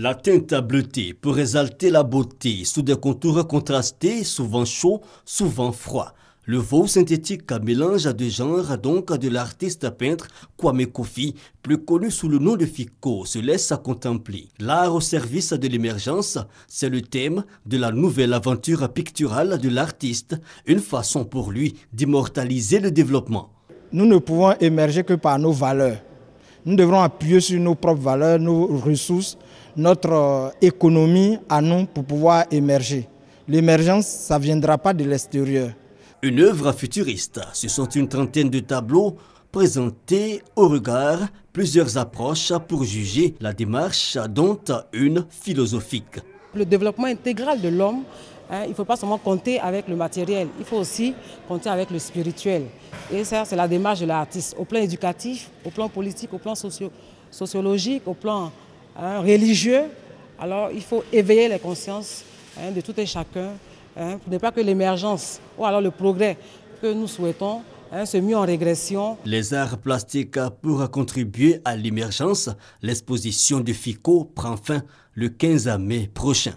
La teinte bleutée pour exalter la beauté sous des contours contrastés, souvent chauds, souvent froids. Le veau synthétique mélange de genre donc de l'artiste peintre Kwame Kofi, plus connu sous le nom de Fico, se laisse à contempler. L'art au service de l'émergence, c'est le thème de la nouvelle aventure picturale de l'artiste, une façon pour lui d'immortaliser le développement. Nous ne pouvons émerger que par nos valeurs. Nous devrons appuyer sur nos propres valeurs, nos ressources, notre euh, économie à nous pour pouvoir émerger. L'émergence, ça ne viendra pas de l'extérieur. Une œuvre futuriste, ce sont une trentaine de tableaux présentés au regard plusieurs approches pour juger la démarche, dont une philosophique. Le développement intégral de l'homme, hein, il ne faut pas seulement compter avec le matériel, il faut aussi compter avec le spirituel. Et ça, c'est la démarche de l'artiste, au plan éducatif, au plan politique, au plan sociologique, au plan Hein, religieux, alors il faut éveiller les consciences hein, de tout et chacun pour ne pas que l'émergence ou alors le progrès que nous souhaitons se met en régression. Les arts plastiques pour contribuer à l'émergence, l'exposition de FICO prend fin le 15 mai prochain.